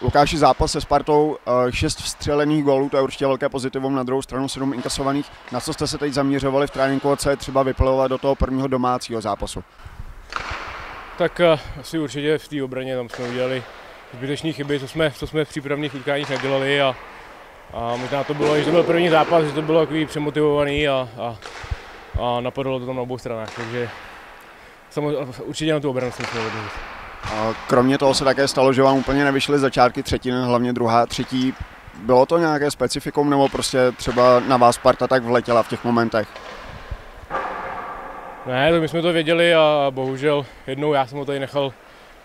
Lukáši, zápas se Spartou, eh, šest vstřelených gólů, to je určitě velké pozitivum, na druhou stranu sedm inkasovaných. Na co jste se teď zaměřovali v tréninku, co je třeba vyplovat do toho prvního domácího zápasu? Tak uh, asi určitě v té obraně tam jsme udělali zbytečné chyby, co jsme, co jsme v přípravných utkáních nedělali a, a možná to bylo, že to byl první zápas, že to bylo takový přemotivovaný a, a, a napadlo to tam na obou stranách, takže samozřejmě, určitě na tu obranu jsme měli a kromě toho se také stalo, že vám úplně nevyšly začátky třetiny, hlavně druhá, třetí. Bylo to nějaké specifikum, nebo prostě třeba na vás Sparta tak vletěla v těch momentech? Ne, to my jsme to věděli a bohužel jednou já jsem ho tady nechal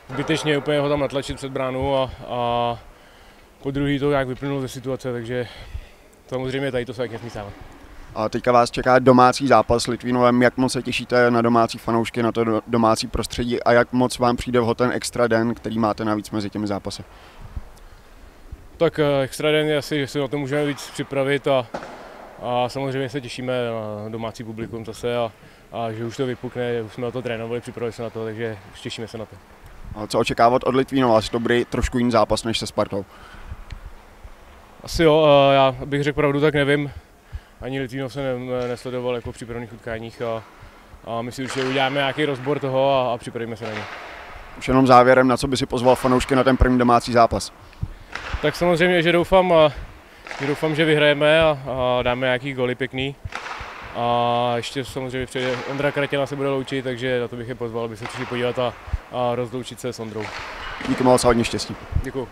zbytečně úplně ho tam natlačit před bránu a, a po druhý to nějak vyplynulo ze situace, takže samozřejmě tady to se jak nesmí stávat. A teďka vás čeká domácí zápas s Litvínovem. Jak moc se těšíte na domácí fanoušky, na to domácí prostředí a jak moc vám přijde v ten extra den, který máte navíc mezi těmi zápasy? Tak eh, extra den je asi, že si na to můžeme víc připravit a, a samozřejmě se těšíme na domácí publikum zase a, a že už to vypukne, už jsme na to trénovali, připravili se na to, takže těšíme se na to. A co očekávat od Litvínova? Asi to bude trošku jiný zápas než se Spartou. Asi jo, já bych řekl pravdu, tak nevím ani Litvínov se ne, nesledoval jako v přípravných utkáních a, a my si určitě uděláme nějaký rozbor toho a, a připravíme se na ně. Už jenom závěrem, na co by si pozval fanoušky na ten první domácí zápas? Tak samozřejmě, že doufám, že doufám, že vyhrajeme a, a dáme nějaký goly pěkný. A ještě samozřejmě přijde Ondra Kratěna se bude loučit, takže na to bych je pozval, aby se přišli podívat a, a rozloučit se s Ondrou. Díky moc a hodně štěstí. Děkuji.